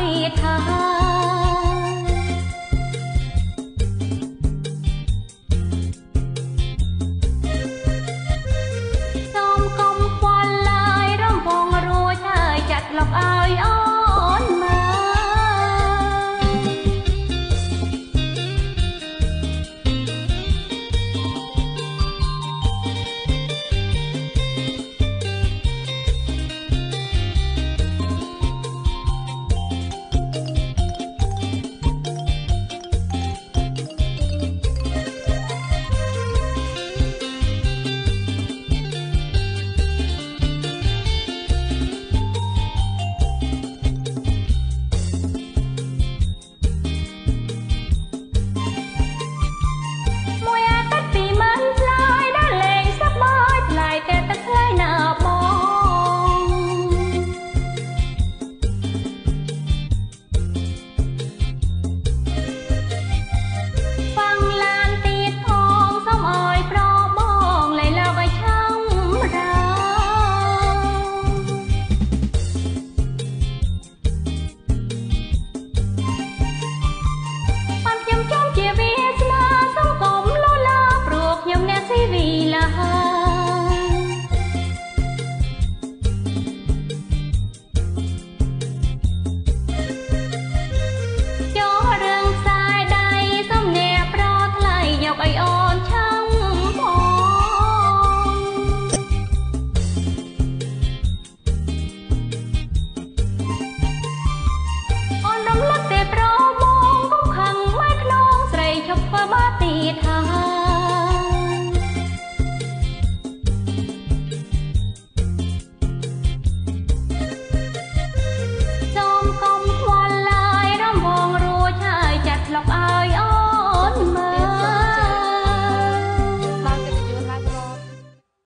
ពាក្យថាសូមកុំខ្វល់ឡើយរំពងរួចហើយចាត់លុកអើ ơi